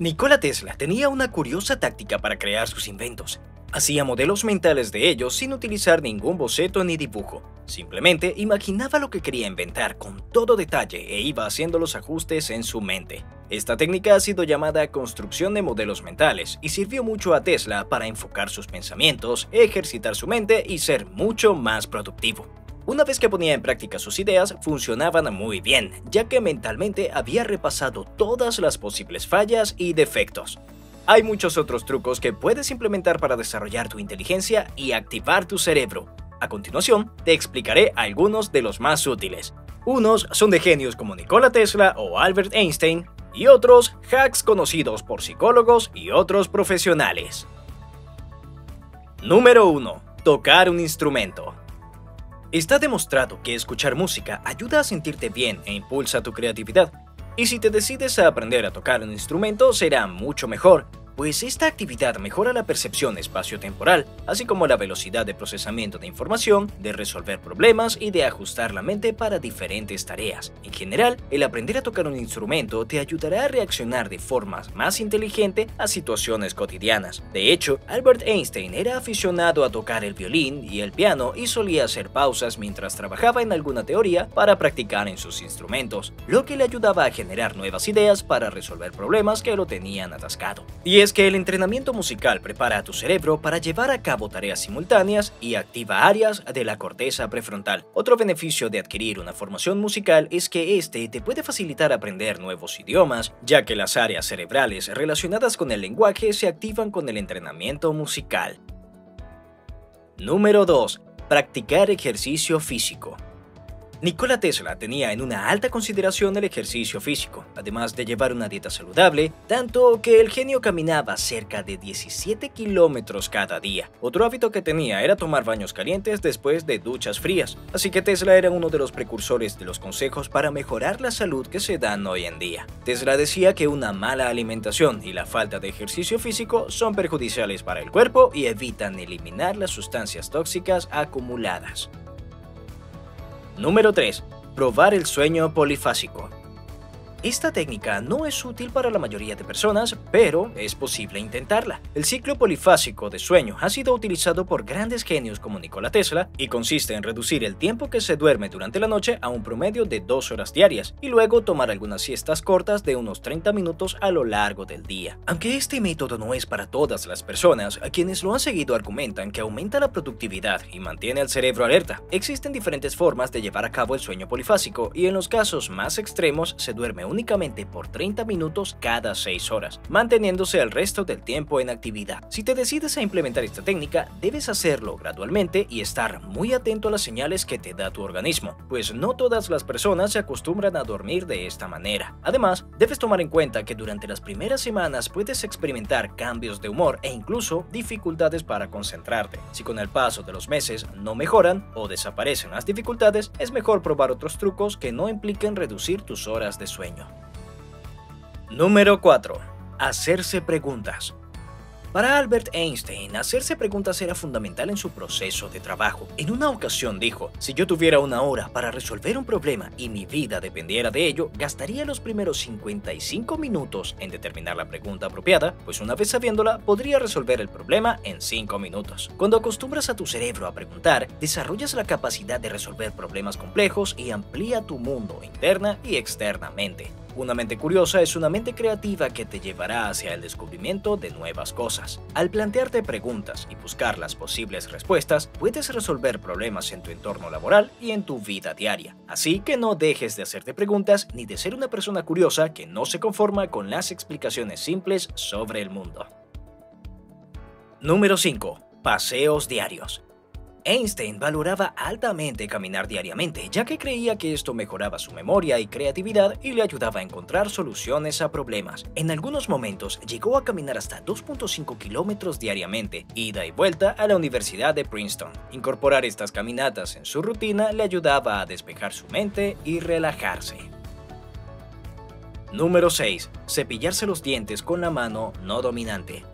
Nikola Tesla tenía una curiosa táctica para crear sus inventos. Hacía modelos mentales de ellos sin utilizar ningún boceto ni dibujo. Simplemente imaginaba lo que quería inventar con todo detalle e iba haciendo los ajustes en su mente. Esta técnica ha sido llamada construcción de modelos mentales y sirvió mucho a Tesla para enfocar sus pensamientos, ejercitar su mente y ser mucho más productivo. Una vez que ponía en práctica sus ideas, funcionaban muy bien, ya que mentalmente había repasado todas las posibles fallas y defectos. Hay muchos otros trucos que puedes implementar para desarrollar tu inteligencia y activar tu cerebro. A continuación, te explicaré algunos de los más útiles. Unos son de genios como Nikola Tesla o Albert Einstein, y otros hacks conocidos por psicólogos y otros profesionales. Número 1. Tocar un instrumento. Está demostrado que escuchar música ayuda a sentirte bien e impulsa tu creatividad. Y si te decides a aprender a tocar un instrumento será mucho mejor, pues esta actividad mejora la percepción espacio-temporal, así como la velocidad de procesamiento de información, de resolver problemas y de ajustar la mente para diferentes tareas. En general, el aprender a tocar un instrumento te ayudará a reaccionar de forma más inteligente a situaciones cotidianas. De hecho, Albert Einstein era aficionado a tocar el violín y el piano y solía hacer pausas mientras trabajaba en alguna teoría para practicar en sus instrumentos, lo que le ayudaba a generar nuevas ideas para resolver problemas que lo tenían atascado. Es que el entrenamiento musical prepara a tu cerebro para llevar a cabo tareas simultáneas y activa áreas de la corteza prefrontal. Otro beneficio de adquirir una formación musical es que este te puede facilitar aprender nuevos idiomas, ya que las áreas cerebrales relacionadas con el lenguaje se activan con el entrenamiento musical. Número 2. Practicar ejercicio físico. Nikola Tesla tenía en una alta consideración el ejercicio físico, además de llevar una dieta saludable, tanto que el genio caminaba cerca de 17 kilómetros cada día. Otro hábito que tenía era tomar baños calientes después de duchas frías, así que Tesla era uno de los precursores de los consejos para mejorar la salud que se dan hoy en día. Tesla decía que una mala alimentación y la falta de ejercicio físico son perjudiciales para el cuerpo y evitan eliminar las sustancias tóxicas acumuladas. Número 3. Probar el sueño polifásico. Esta técnica no es útil para la mayoría de personas, pero es posible intentarla. El ciclo polifásico de sueño ha sido utilizado por grandes genios como Nikola Tesla y consiste en reducir el tiempo que se duerme durante la noche a un promedio de dos horas diarias y luego tomar algunas siestas cortas de unos 30 minutos a lo largo del día. Aunque este método no es para todas las personas, a quienes lo han seguido argumentan que aumenta la productividad y mantiene al cerebro alerta. Existen diferentes formas de llevar a cabo el sueño polifásico y en los casos más extremos se duerme únicamente por 30 minutos cada 6 horas, manteniéndose el resto del tiempo en actividad. Si te decides a implementar esta técnica, debes hacerlo gradualmente y estar muy atento a las señales que te da tu organismo, pues no todas las personas se acostumbran a dormir de esta manera. Además, debes tomar en cuenta que durante las primeras semanas puedes experimentar cambios de humor e incluso dificultades para concentrarte. Si con el paso de los meses no mejoran o desaparecen las dificultades, es mejor probar otros trucos que no impliquen reducir tus horas de sueño. Número 4. Hacerse preguntas. Para Albert Einstein, hacerse preguntas era fundamental en su proceso de trabajo. En una ocasión dijo, si yo tuviera una hora para resolver un problema y mi vida dependiera de ello, gastaría los primeros 55 minutos en determinar la pregunta apropiada, pues una vez sabiéndola, podría resolver el problema en 5 minutos. Cuando acostumbras a tu cerebro a preguntar, desarrollas la capacidad de resolver problemas complejos y amplía tu mundo interna y externamente. Una mente curiosa es una mente creativa que te llevará hacia el descubrimiento de nuevas cosas. Al plantearte preguntas y buscar las posibles respuestas, puedes resolver problemas en tu entorno laboral y en tu vida diaria. Así que no dejes de hacerte preguntas ni de ser una persona curiosa que no se conforma con las explicaciones simples sobre el mundo. Número 5. Paseos diarios. Einstein valoraba altamente caminar diariamente, ya que creía que esto mejoraba su memoria y creatividad y le ayudaba a encontrar soluciones a problemas. En algunos momentos llegó a caminar hasta 2.5 kilómetros diariamente, ida y vuelta a la Universidad de Princeton. Incorporar estas caminatas en su rutina le ayudaba a despejar su mente y relajarse. Número 6. Cepillarse los dientes con la mano no dominante.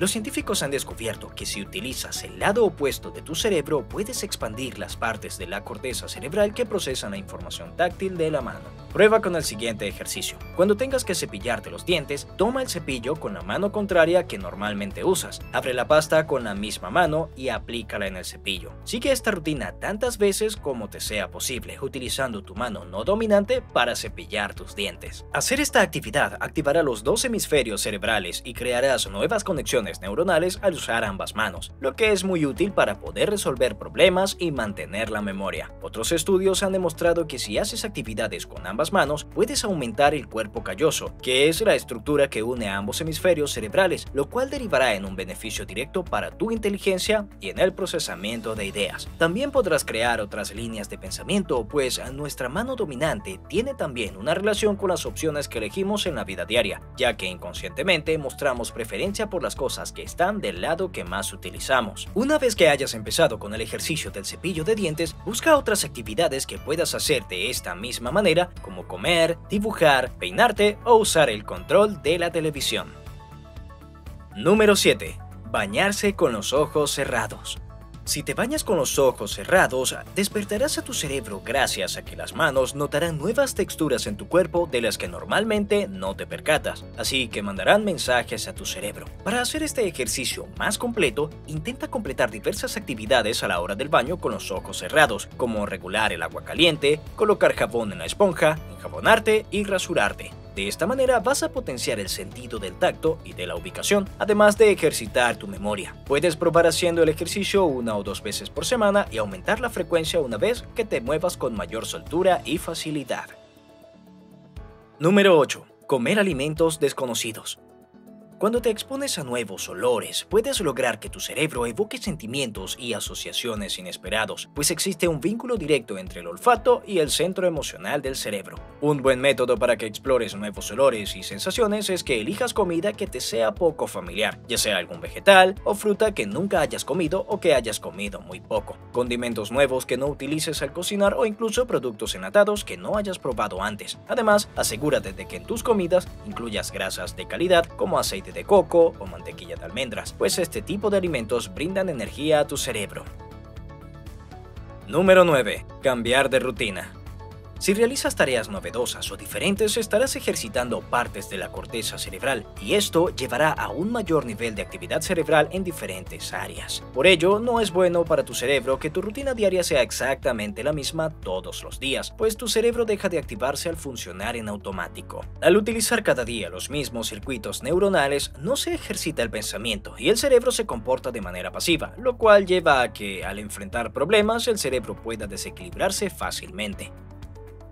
Los científicos han descubierto que si utilizas el lado opuesto de tu cerebro puedes expandir las partes de la corteza cerebral que procesan la información táctil de la mano. Prueba con el siguiente ejercicio. Cuando tengas que cepillarte los dientes, toma el cepillo con la mano contraria que normalmente usas. Abre la pasta con la misma mano y aplícala en el cepillo. Sigue esta rutina tantas veces como te sea posible, utilizando tu mano no dominante para cepillar tus dientes. Hacer esta actividad activará los dos hemisferios cerebrales y crearás nuevas conexiones neuronales al usar ambas manos, lo que es muy útil para poder resolver problemas y mantener la memoria. Otros estudios han demostrado que si haces actividades con ambas manos, puedes aumentar el cuerpo calloso, que es la estructura que une a ambos hemisferios cerebrales, lo cual derivará en un beneficio directo para tu inteligencia y en el procesamiento de ideas. También podrás crear otras líneas de pensamiento, pues nuestra mano dominante tiene también una relación con las opciones que elegimos en la vida diaria, ya que inconscientemente mostramos preferencia por las cosas que están del lado que más utilizamos. Una vez que hayas empezado con el ejercicio del cepillo de dientes, busca otras actividades que puedas hacer de esta misma manera, como comer, dibujar, peinarte o usar el control de la televisión. Número 7. Bañarse con los ojos cerrados. Si te bañas con los ojos cerrados, despertarás a tu cerebro gracias a que las manos notarán nuevas texturas en tu cuerpo de las que normalmente no te percatas, así que mandarán mensajes a tu cerebro. Para hacer este ejercicio más completo, intenta completar diversas actividades a la hora del baño con los ojos cerrados, como regular el agua caliente, colocar jabón en la esponja, enjabonarte y rasurarte. De esta manera vas a potenciar el sentido del tacto y de la ubicación, además de ejercitar tu memoria. Puedes probar haciendo el ejercicio una o dos veces por semana y aumentar la frecuencia una vez que te muevas con mayor soltura y facilidad. Número 8. Comer alimentos desconocidos. Cuando te expones a nuevos olores, puedes lograr que tu cerebro evoque sentimientos y asociaciones inesperados, pues existe un vínculo directo entre el olfato y el centro emocional del cerebro. Un buen método para que explores nuevos olores y sensaciones es que elijas comida que te sea poco familiar, ya sea algún vegetal o fruta que nunca hayas comido o que hayas comido muy poco, condimentos nuevos que no utilices al cocinar o incluso productos enlatados que no hayas probado antes. Además, asegúrate de que en tus comidas incluyas grasas de calidad como aceite de coco o mantequilla de almendras, pues este tipo de alimentos brindan energía a tu cerebro. Número 9. Cambiar de rutina. Si realizas tareas novedosas o diferentes, estarás ejercitando partes de la corteza cerebral y esto llevará a un mayor nivel de actividad cerebral en diferentes áreas. Por ello, no es bueno para tu cerebro que tu rutina diaria sea exactamente la misma todos los días, pues tu cerebro deja de activarse al funcionar en automático. Al utilizar cada día los mismos circuitos neuronales, no se ejercita el pensamiento y el cerebro se comporta de manera pasiva, lo cual lleva a que, al enfrentar problemas, el cerebro pueda desequilibrarse fácilmente.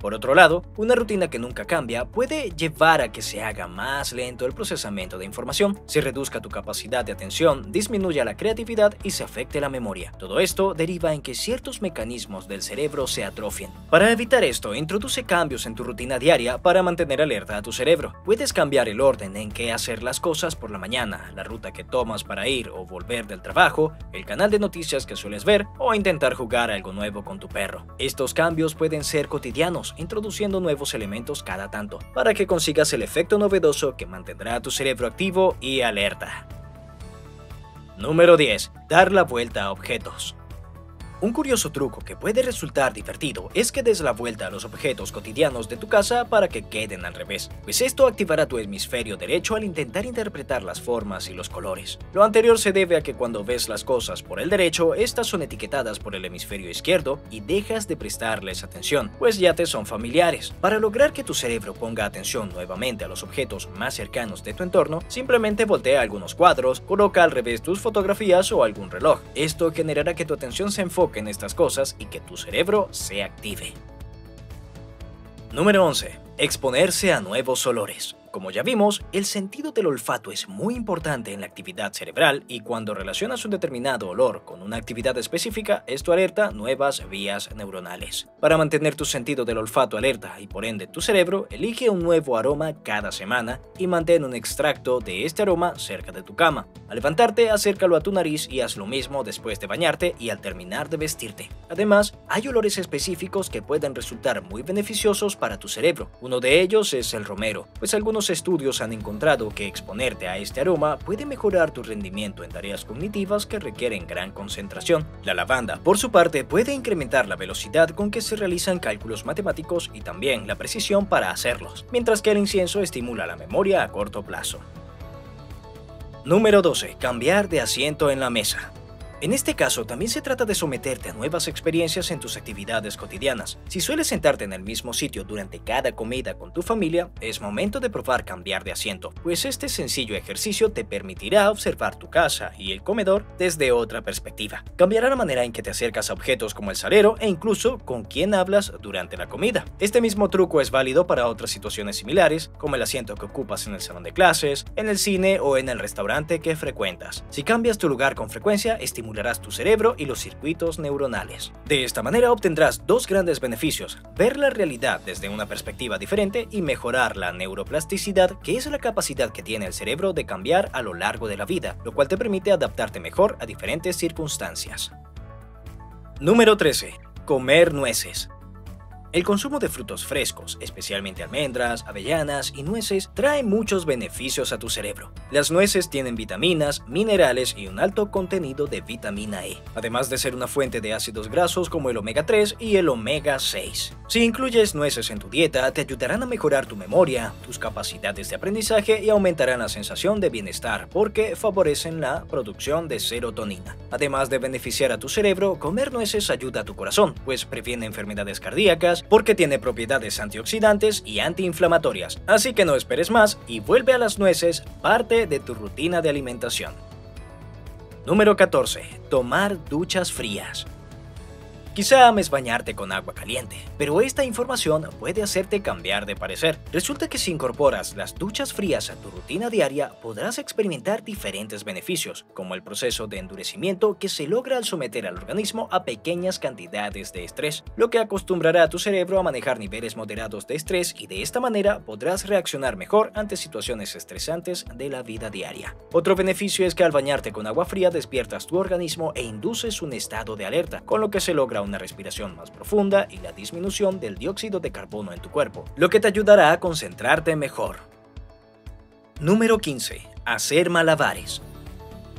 Por otro lado, una rutina que nunca cambia puede llevar a que se haga más lento el procesamiento de información, se reduzca tu capacidad de atención, disminuya la creatividad y se afecte la memoria. Todo esto deriva en que ciertos mecanismos del cerebro se atrofien. Para evitar esto, introduce cambios en tu rutina diaria para mantener alerta a tu cerebro. Puedes cambiar el orden en que hacer las cosas por la mañana, la ruta que tomas para ir o volver del trabajo, el canal de noticias que sueles ver o intentar jugar algo nuevo con tu perro. Estos cambios pueden ser cotidianos introduciendo nuevos elementos cada tanto, para que consigas el efecto novedoso que mantendrá a tu cerebro activo y alerta. Número 10. Dar la vuelta a objetos. Un curioso truco que puede resultar divertido es que des la vuelta a los objetos cotidianos de tu casa para que queden al revés, pues esto activará tu hemisferio derecho al intentar interpretar las formas y los colores. Lo anterior se debe a que cuando ves las cosas por el derecho, estas son etiquetadas por el hemisferio izquierdo y dejas de prestarles atención, pues ya te son familiares. Para lograr que tu cerebro ponga atención nuevamente a los objetos más cercanos de tu entorno, simplemente voltea algunos cuadros, coloca al revés tus fotografías o algún reloj. Esto generará que tu atención se enfoque en estas cosas y que tu cerebro se active. Número 11. Exponerse a nuevos olores. Como ya vimos, el sentido del olfato es muy importante en la actividad cerebral y cuando relacionas un determinado olor con una actividad específica, esto alerta nuevas vías neuronales. Para mantener tu sentido del olfato alerta y por ende tu cerebro, elige un nuevo aroma cada semana y mantén un extracto de este aroma cerca de tu cama. Al levantarte, acércalo a tu nariz y haz lo mismo después de bañarte y al terminar de vestirte. Además, hay olores específicos que pueden resultar muy beneficiosos para tu cerebro. Uno de ellos es el romero, pues algunos Estudios han encontrado que exponerte a este aroma puede mejorar tu rendimiento en tareas cognitivas que requieren gran concentración. La lavanda, por su parte, puede incrementar la velocidad con que se realizan cálculos matemáticos y también la precisión para hacerlos, mientras que el incienso estimula la memoria a corto plazo. Número 12. Cambiar de asiento en la mesa. En este caso, también se trata de someterte a nuevas experiencias en tus actividades cotidianas. Si sueles sentarte en el mismo sitio durante cada comida con tu familia, es momento de probar cambiar de asiento, pues este sencillo ejercicio te permitirá observar tu casa y el comedor desde otra perspectiva. Cambiará la manera en que te acercas a objetos como el salero e incluso con quién hablas durante la comida. Este mismo truco es válido para otras situaciones similares, como el asiento que ocupas en el salón de clases, en el cine o en el restaurante que frecuentas. Si cambias tu lugar con frecuencia, estimularás estimularás tu cerebro y los circuitos neuronales. De esta manera obtendrás dos grandes beneficios, ver la realidad desde una perspectiva diferente y mejorar la neuroplasticidad, que es la capacidad que tiene el cerebro de cambiar a lo largo de la vida, lo cual te permite adaptarte mejor a diferentes circunstancias. Número 13. Comer nueces. El consumo de frutos frescos, especialmente almendras, avellanas y nueces, trae muchos beneficios a tu cerebro. Las nueces tienen vitaminas, minerales y un alto contenido de vitamina E, además de ser una fuente de ácidos grasos como el omega 3 y el omega 6. Si incluyes nueces en tu dieta, te ayudarán a mejorar tu memoria, tus capacidades de aprendizaje y aumentarán la sensación de bienestar porque favorecen la producción de serotonina. Además de beneficiar a tu cerebro, comer nueces ayuda a tu corazón, pues previene enfermedades cardíacas, porque tiene propiedades antioxidantes y antiinflamatorias. Así que no esperes más y vuelve a las nueces parte de tu rutina de alimentación. Número 14. Tomar duchas frías. Quizá ames bañarte con agua caliente, pero esta información puede hacerte cambiar de parecer. Resulta que si incorporas las duchas frías a tu rutina diaria, podrás experimentar diferentes beneficios, como el proceso de endurecimiento que se logra al someter al organismo a pequeñas cantidades de estrés, lo que acostumbrará a tu cerebro a manejar niveles moderados de estrés y de esta manera podrás reaccionar mejor ante situaciones estresantes de la vida diaria. Otro beneficio es que al bañarte con agua fría despiertas tu organismo e induces un estado de alerta, con lo que se logra una respiración más profunda y la disminución del dióxido de carbono en tu cuerpo, lo que te ayudará a concentrarte mejor. Número 15. Hacer malabares.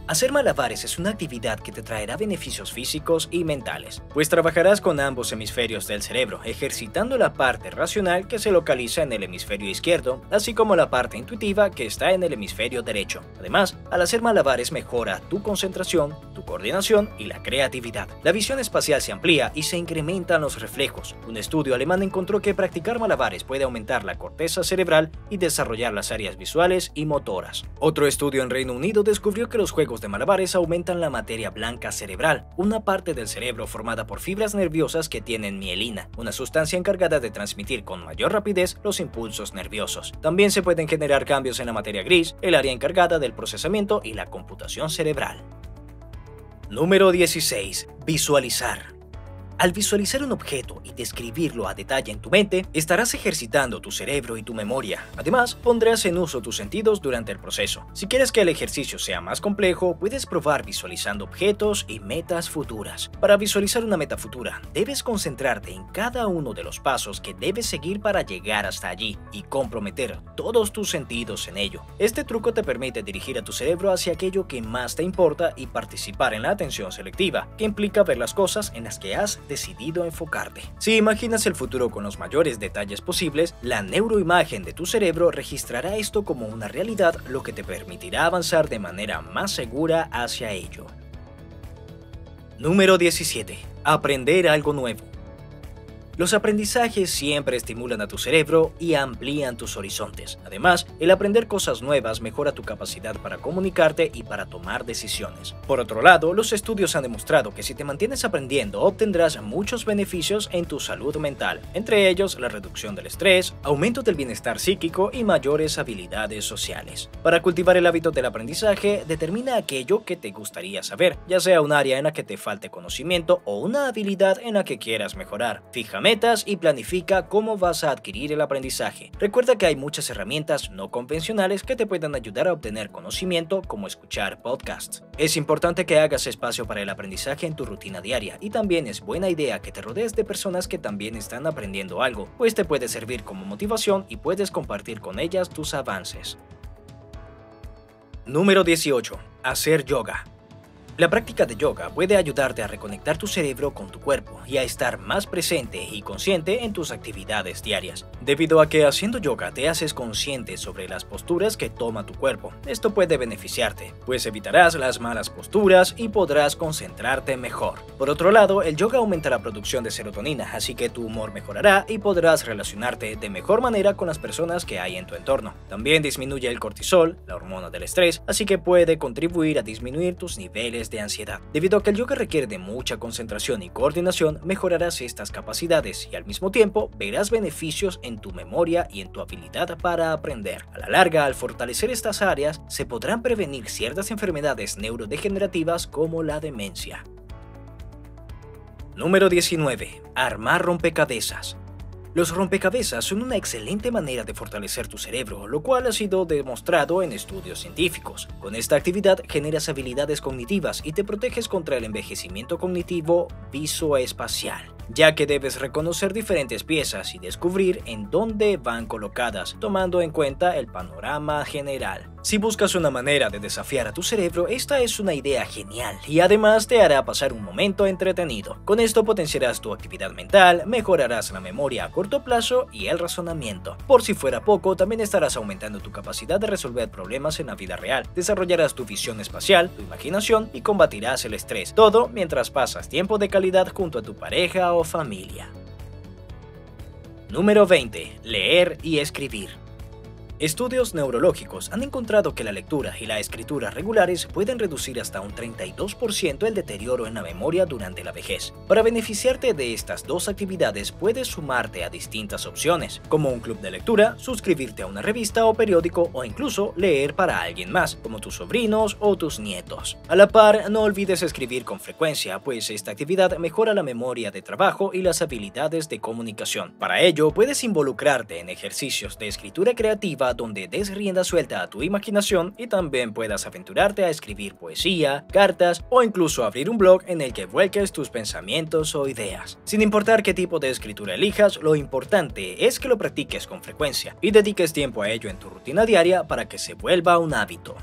Hacer malabares es una actividad que te traerá beneficios físicos y mentales, pues trabajarás con ambos hemisferios del cerebro, ejercitando la parte racional que se localiza en el hemisferio izquierdo, así como la parte intuitiva que está en el hemisferio derecho. Además, al hacer malabares mejora tu concentración, tu coordinación y la creatividad. La visión espacial se amplía y se incrementan los reflejos. Un estudio alemán encontró que practicar malabares puede aumentar la corteza cerebral y desarrollar las áreas visuales y motoras. Otro estudio en Reino Unido descubrió que los juegos de malabares aumentan la materia blanca cerebral, una parte del cerebro formada por fibras nerviosas que tienen mielina, una sustancia encargada de transmitir con mayor rapidez los impulsos nerviosos. También se pueden generar cambios en la materia gris, el área encargada del procesamiento y la computación cerebral. Número 16. Visualizar. Al visualizar un objeto y describirlo a detalle en tu mente, estarás ejercitando tu cerebro y tu memoria. Además, pondrás en uso tus sentidos durante el proceso. Si quieres que el ejercicio sea más complejo, puedes probar visualizando objetos y metas futuras. Para visualizar una meta futura, debes concentrarte en cada uno de los pasos que debes seguir para llegar hasta allí y comprometer todos tus sentidos en ello. Este truco te permite dirigir a tu cerebro hacia aquello que más te importa y participar en la atención selectiva, que implica ver las cosas en las que has decidido enfocarte. Si imaginas el futuro con los mayores detalles posibles, la neuroimagen de tu cerebro registrará esto como una realidad, lo que te permitirá avanzar de manera más segura hacia ello. Número 17. Aprender algo nuevo. Los aprendizajes siempre estimulan a tu cerebro y amplían tus horizontes. Además, el aprender cosas nuevas mejora tu capacidad para comunicarte y para tomar decisiones. Por otro lado, los estudios han demostrado que si te mantienes aprendiendo obtendrás muchos beneficios en tu salud mental, entre ellos la reducción del estrés, aumento del bienestar psíquico y mayores habilidades sociales. Para cultivar el hábito del aprendizaje, determina aquello que te gustaría saber, ya sea un área en la que te falte conocimiento o una habilidad en la que quieras mejorar. Fíjame metas y planifica cómo vas a adquirir el aprendizaje. Recuerda que hay muchas herramientas no convencionales que te pueden ayudar a obtener conocimiento como escuchar podcasts. Es importante que hagas espacio para el aprendizaje en tu rutina diaria y también es buena idea que te rodees de personas que también están aprendiendo algo, pues te puede servir como motivación y puedes compartir con ellas tus avances. Número 18. Hacer yoga. La práctica de yoga puede ayudarte a reconectar tu cerebro con tu cuerpo y a estar más presente y consciente en tus actividades diarias, debido a que haciendo yoga te haces consciente sobre las posturas que toma tu cuerpo. Esto puede beneficiarte, pues evitarás las malas posturas y podrás concentrarte mejor. Por otro lado, el yoga aumenta la producción de serotonina, así que tu humor mejorará y podrás relacionarte de mejor manera con las personas que hay en tu entorno. También disminuye el cortisol, la hormona del estrés, así que puede contribuir a disminuir tus niveles de ansiedad. Debido a que el yoga requiere de mucha concentración y coordinación, mejorarás estas capacidades y al mismo tiempo verás beneficios en tu memoria y en tu habilidad para aprender. A la larga, al fortalecer estas áreas, se podrán prevenir ciertas enfermedades neurodegenerativas como la demencia. Número 19. Armar rompecabezas. Los rompecabezas son una excelente manera de fortalecer tu cerebro, lo cual ha sido demostrado en estudios científicos. Con esta actividad generas habilidades cognitivas y te proteges contra el envejecimiento cognitivo visoespacial ya que debes reconocer diferentes piezas y descubrir en dónde van colocadas, tomando en cuenta el panorama general. Si buscas una manera de desafiar a tu cerebro, esta es una idea genial y además te hará pasar un momento entretenido. Con esto potenciarás tu actividad mental, mejorarás la memoria a corto plazo y el razonamiento. Por si fuera poco, también estarás aumentando tu capacidad de resolver problemas en la vida real, desarrollarás tu visión espacial, tu imaginación y combatirás el estrés. Todo mientras pasas tiempo de calidad junto a tu pareja o familia. Número 20. Leer y escribir. Estudios neurológicos han encontrado que la lectura y la escritura regulares pueden reducir hasta un 32% el deterioro en la memoria durante la vejez. Para beneficiarte de estas dos actividades puedes sumarte a distintas opciones, como un club de lectura, suscribirte a una revista o periódico o incluso leer para alguien más, como tus sobrinos o tus nietos. A la par, no olvides escribir con frecuencia, pues esta actividad mejora la memoria de trabajo y las habilidades de comunicación. Para ello, puedes involucrarte en ejercicios de escritura creativa donde des rienda suelta a tu imaginación y también puedas aventurarte a escribir poesía, cartas o incluso abrir un blog en el que vuelques tus pensamientos o ideas. Sin importar qué tipo de escritura elijas, lo importante es que lo practiques con frecuencia y dediques tiempo a ello en tu rutina diaria para que se vuelva un hábito.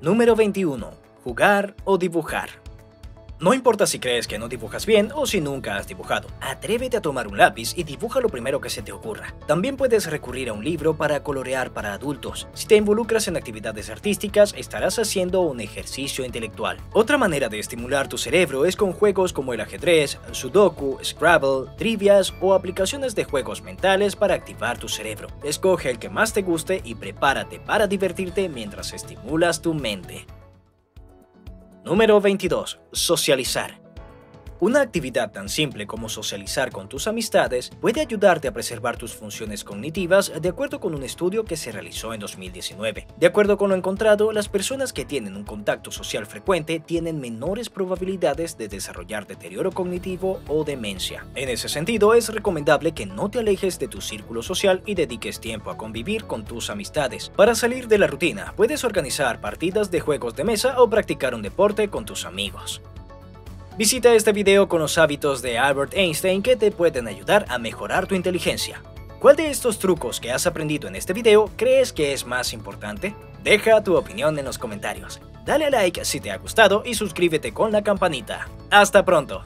Número 21. Jugar o dibujar. No importa si crees que no dibujas bien o si nunca has dibujado, atrévete a tomar un lápiz y dibuja lo primero que se te ocurra. También puedes recurrir a un libro para colorear para adultos. Si te involucras en actividades artísticas, estarás haciendo un ejercicio intelectual. Otra manera de estimular tu cerebro es con juegos como el ajedrez, sudoku, Scrabble, trivias o aplicaciones de juegos mentales para activar tu cerebro. Escoge el que más te guste y prepárate para divertirte mientras estimulas tu mente. Número 22. Socializar. Una actividad tan simple como socializar con tus amistades puede ayudarte a preservar tus funciones cognitivas de acuerdo con un estudio que se realizó en 2019. De acuerdo con lo encontrado, las personas que tienen un contacto social frecuente tienen menores probabilidades de desarrollar deterioro cognitivo o demencia. En ese sentido, es recomendable que no te alejes de tu círculo social y dediques tiempo a convivir con tus amistades. Para salir de la rutina, puedes organizar partidas de juegos de mesa o practicar un deporte con tus amigos. Visita este video con los hábitos de Albert Einstein que te pueden ayudar a mejorar tu inteligencia. ¿Cuál de estos trucos que has aprendido en este video crees que es más importante? Deja tu opinión en los comentarios. Dale a like si te ha gustado y suscríbete con la campanita. ¡Hasta pronto!